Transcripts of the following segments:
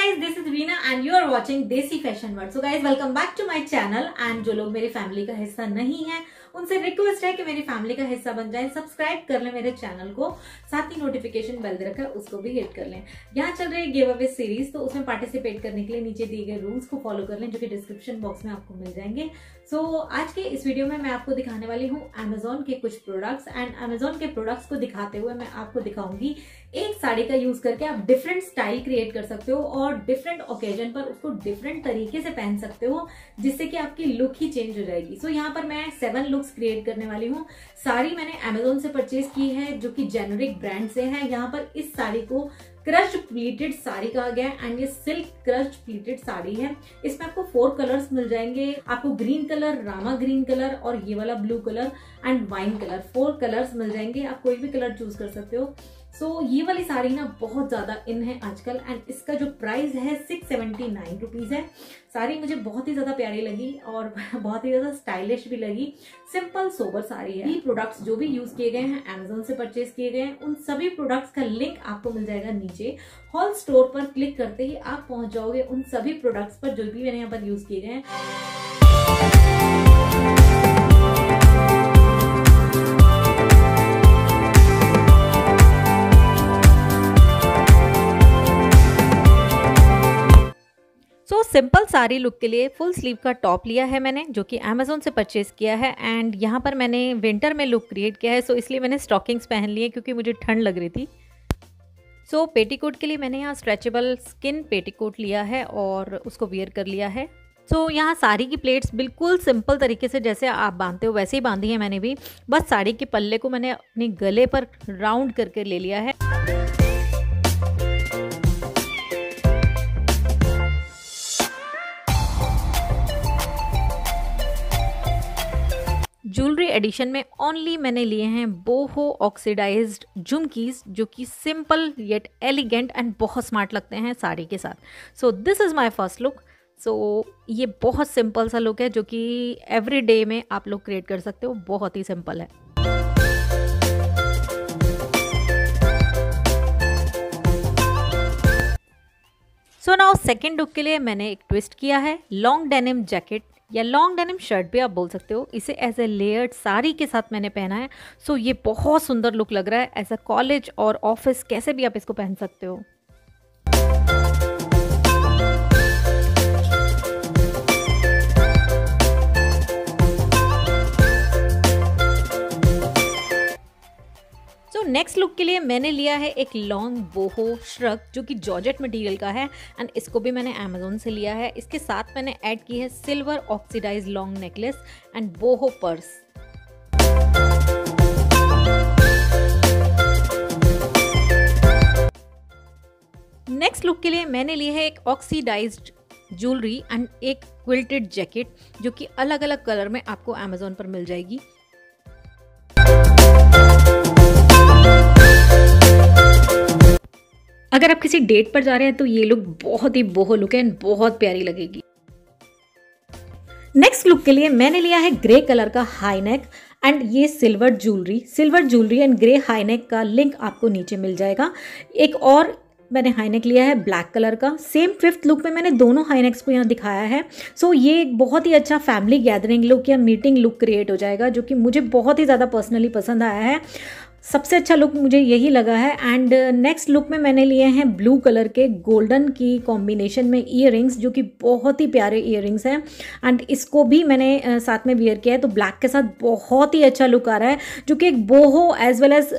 Guys this is Reena and you are watching Desi fashion world so guys welcome back to my channel and जो लोग मेरी family का हिस्सा नहीं है उनसे रिक्वेस्ट है कि मेरी फैमिली का हिस्सा बन जाए। सब्सक्राइब कर लें मेरे चैनल को। साथ ही नोटिफिकेशन बेल रखा उसको भी हिट कर लें। यहाँ चल रही गिव अवे सीरीज़ तो उसमें पार्टिसिपेट करने के लिए नीचे दिए गए रूल्स को फॉलो कर लें जो कि डिस्क्रिप्शन बॉक्स में आपको मिल जाएँगे। सो so, आज के इस वीडियो में मैं आपको दिखाने वाली हूँ अमेजोन के कुछ प्रोडक्ट्स एंड अमेजोन के प्रोडक्ट्स को दिखाते हुए मैं आपको दिखाऊँगी एक साड़ी का यूज़ करके आप डिफरेंट स्टाइल क्रिएट कर सकते हो और डिफरेंट ओकेजन पर उसको डिफरेंट तरीके से पहन सकते हो जिससे कि आपकी लुक ही चेंज हो जाएगी। सो so, यहाँ पर मैं सेवन लुक्स क्रिएट करने वाली हूँ। साड़ी मैंने अमेजोन से परचेज की है, जो कि जेनरिक ब्रांड से है। यहाँ पर इस साड़ी को क्रश्ड प्लीटेड साड़ी कहा गया है एंड ये सिल्क क्रश्ड प्लीटेड साड़ी है। इसमें आपको फोर कलर्स मिल जाएँगे। आपको green colour Rama green colour और ये वाला blue colour and wine colour four colours मिल जाएँगे। आप कोई भी कलर चूज़ कर सकते हो। सो so, ये वाली साड़ी ना बहुत ज़्यादा इन है आजकल एंड इसका जो प्राइस है सिक्स सेवेंटी नाइन रुपीज़ है। साड़ी मुझे बहुत ही ज़्यादा प्यारी लगी और बहुत ही ज़्यादा स्टाइलिश भी लगी। सिंपल सोबर साड़ी है। ये प्रोडक्ट्स जो भी यूज़ किए गए हैं अमेजोन से परचेज किए गए हैं उन सभी प्रोडक्ट्स का लिंक आपको मिल जाएगा नीचे। हॉल स्टोर पर क्लिक करते ही आप पहुँच जाओगे उन सभी प्रोडक्ट्स पर जो भी मैंने यहाँ पर यूज़ किए गए हैं। सिंपल साड़ी लुक के लिए फुल स्लीव का टॉप लिया है मैंने जो कि अमेजोन से परचेज किया है एंड यहाँ पर मैंने विंटर में लुक क्रिएट किया है सो इसलिए मैंने स्टॉकिंग्स पहन लिए क्योंकि मुझे ठंड लग रही थी। सो so, पेटीकोट के लिए मैंने यहाँ स्ट्रेचेबल स्किन पेटीकोट लिया है और उसको वियर कर लिया है। सो so, यहाँ साड़ी की प्लेट्स बिल्कुल सिंपल तरीके से जैसे आप बांधते हो वैसे ही बांधी है मैंने भी। बस साड़ी के पल्ले को मैंने अपने गले पर राउंड करके ले लिया है। एडिशन में ओनली मैंने लिए हैं बोहो ऑक्सीडाइज्ड झुमकीज जो कि सिंपल येट एलिगेंट एंड बहुत स्मार्ट लगते हैं साड़ी के साथ। So this is my first look so ये बहुत सिंपल सा लुक है, जो कि एवरी डे में आप लोग क्रिएट कर सकते हो। बहुत ही सिंपल है। सो नाउ सेकेंड लुक के लिए मैंने एक ट्विस्ट किया है। लॉन्ग डेनिम जैकेट या लॉन्ग डेनिम शर्ट भी आप बोल सकते हो। इसे एज ए लेयर्ड साड़ी के साथ मैंने पहना है। सो so, ये बहुत सुंदर लुक लग रहा है। एज अ कॉलेज और ऑफ़िस कैसे भी आप इसको पहन सकते हो। नेक्स्ट लुक के लिए मैंने लिया है एक लॉन्ग बोहो श्रक जो कि जॉर्जेट मटेरियल का है एंड इसको भी मैंने अमेजोन से लिया है। इसके साथ मैंने ऐड की है silver oxidise long necklace and boho purse next look के लिए मैंने लिया है एक ऑक्सीडाइज्ड ज्वेलरी एंड एक क्विल्टेड जैकेट जो कि अलग अलग कलर में आपको अमेजोन पर मिल जाएगी। अगर आप किसी डेट पर जा रहे हैं तो ये लुक बहुत ही बोहो लुक है बहुत प्यारी लगेगी। नेक्स्ट लुक के लिए मैंने लिया है ग्रे कलर का हाई नेक एंड ये silver jewellery silver jewellery and grey high neck का लिंक आपको नीचे मिल जाएगा। एक और मैंने हाईनेक लिया है ब्लैक कलर का। सेम फिफ्थ लुक में मैंने दोनों हाईनेक्स को यहाँ दिखाया है। सो so, ये एक बहुत ही अच्छा फैमिली गैदरिंग लुक या मीटिंग लुक क्रिएट हो जाएगा जो कि मुझे बहुत ही ज़्यादा पर्सनली पसंद आया है। सबसे अच्छा लुक मुझे यही लगा है। एंड नेक्स्ट लुक में मैंने लिए हैं ब्लू कलर के गोल्डन की कॉम्बिनेशन में इयर जो कि बहुत ही प्यारे इयर हैं। एंड इसको भी मैंने uh, साथ में वियर किया है तो ब्लैक के साथ बहुत ही अच्छा लुक आ रहा है जो कि एक boho as well as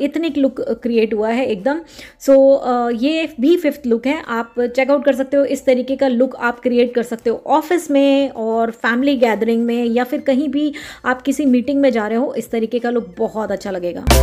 ethnic look create हुआ है एकदम। सो so, uh, ये भी फिफ्थ लुक है। आप चेकआउट कर सकते हो इस तरीके का लुक आप क्रिएट कर सकते हो ऑफ़िस में और फैमिली गैदरिंग में या फिर कहीं भी आप किसी मीटिंग में जा रहे हो इस तरीके का लुक बहुत अच्छा लगेगा।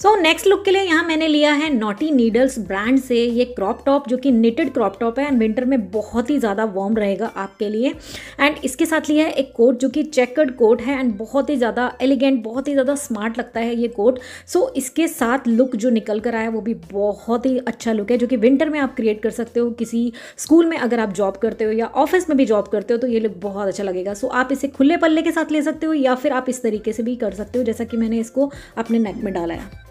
सो नेक्स्ट लुक के लिए यहाँ मैंने लिया है नॉटी नीडल्स ब्रांड से ये क्रॉप टॉप जो कि निटेड क्रॉप टॉप है एंड विंटर में बहुत ही ज़्यादा वार्म रहेगा आपके लिए। एंड इसके साथ लिया है एक कोट जो कि चेकर्ड कोट है एंड बहुत ही ज़्यादा एलिगेंट बहुत ही ज़्यादा स्मार्ट लगता है ये कोट सो so, इसके साथ लुक जो निकल कर आया वो भी बहुत ही अच्छा लुक है जो कि विंटर में आप क्रिएट कर सकते हो किसी स्कूल में अगर आप जॉब करते हो या ऑफ़िस में भी जॉब करते हो तो ये लुक बहुत अच्छा लगेगा। सो so, आप इसे खुले पल्ले के साथ ले सकते हो या फिर आप इस तरीके से भी कर सकते हो जैसा कि मैंने इसको अपने नेक में डाला है।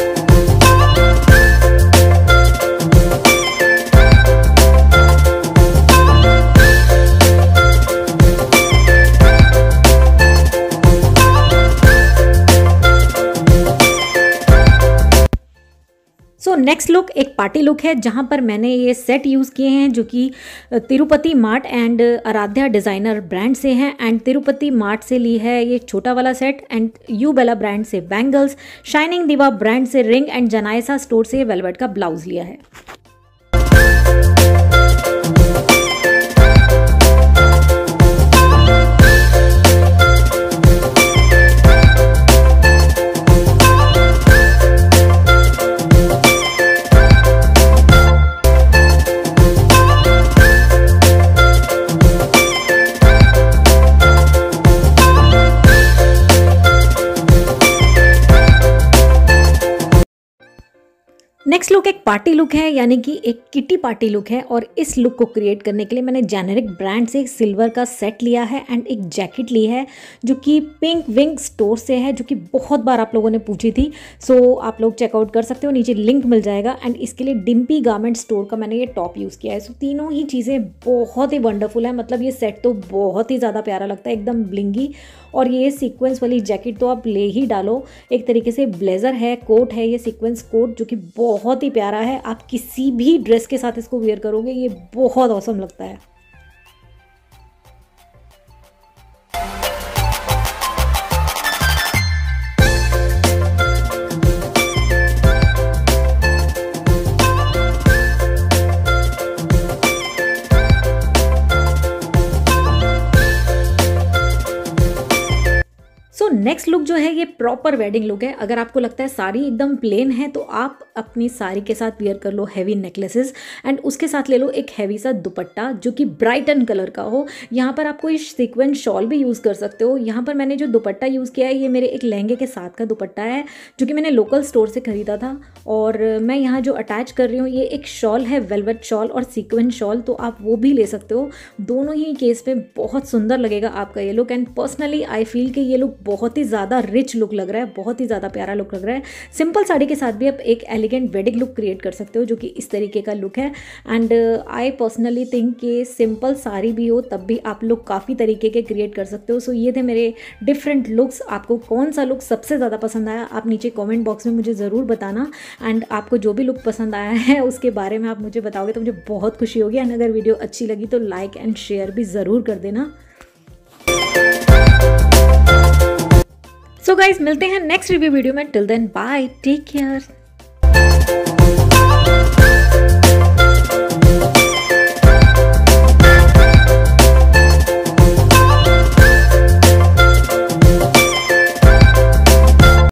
Thank you. नेक्स्ट लुक एक पार्टी लुक है जहाँ पर मैंने ये सेट यूज़ किए हैं जो कि Tirupati mart and Aaradhya designer brand से हैं एंड तिरुपति मार्ट से ली है ये छोटा वाला set and U Bella brand से बैंगल्स शाइनिंग दिवा ब्रांड से रिंग एंड जनायसा स्टोर से वेलवेट का ब्लाउज लिया है। नेक्स्ट लुक एक पार्टी लुक है यानी कि एक किटी पार्टी लुक है और इस लुक को क्रिएट करने के लिए मैंने जेनेरिक ब्रांड से एक सिल्वर का सेट लिया है एंड एक जैकेट ली है जो कि पिंक विंग स्टोर से है जो कि बहुत बार आप लोगों ने पूछी थी। सो so, आप लोग चेकआउट कर सकते हो नीचे लिंक मिल जाएगा एंड इसके लिए डिम्पी गार्मेंट स्टोर का मैंने ये टॉप यूज़ किया है। सो so, तीनों ही चीज़ें बहुत ही वंडरफुल है मतलब ये सेट तो बहुत ही ज़्यादा प्यारा लगता है एकदम ब्लिंगी और ये सीक्वेंस वाली जैकेट तो आप ले ही डालो। एक तरीके से ब्लेज़र है कोट है ये सीक्वेंस कोट जो कि बहुत ही प्यारा है। आप किसी भी ड्रेस के साथ इसको वेयर करोगे, ये बहुत औसम लगता है। नेक्स्ट लुक जो है, ये प्रॉपर वेडिंग लुक है। अगर आपको लगता है साड़ी एकदम प्लेन है तो आप अपनी साड़ी के साथ वेयर कर लो हैवी नेकलेसेस एंड उसके साथ ले लो एक हैवी सा दुपट्टा जो कि ब्राइटन कलर का हो। यहाँ पर आप कोई सीक्वेंस शॉल भी यूज़ कर सकते हो। यहाँ पर मैंने जो दुपट्टा यूज़ किया है, ये मेरे एक लहंगे के साथ का दुपट्टा है, जो कि मैंने लोकल स्टोर से ख़रीदा था। और मैं यहाँ जो अटैच कर रही हूँ, ये एक शॉल है वेलवेट शॉल और सीक्वेंस शॉल तो आप वो भी ले सकते हो। दोनों ही केस पे बहुत सुंदर लगेगा आपका ये look and personally I feel कि ये लुक बहुत ही ज़्यादा रिच लुक लग रहा है बहुत ही ज़्यादा प्यारा लुक लग रहा है। सिंपल साड़ी के साथ भी आप एक एलिगेंट वेडिंग लुक क्रिएट कर सकते हो जो कि इस तरीके का लुक है। एंड आई पर्सनली थिंक कि सिंपल साड़ी भी हो तब भी आप लोग काफ़ी तरीके के क्रिएट कर सकते हो। सो so, ये थे मेरे डिफरेंट लुक्स आपको कौन सा लुक सबसे ज़्यादा पसंद आया आप नीचे कॉमेंट बॉक्स में मुझे ज़रूर बताना। एंड आपको जो भी लुक पसंद आया है उसके बारे में आप मुझे बताओगे तो मुझे बहुत खुशी होगी। एंड अगर वीडियो अच्छी लगी तो लाइक एंड शेयर भी ज़रूर कर देना। सो गाइज़ मिलते हैं नेक्स्ट रिव्यू वीडियो में. Till then bye take care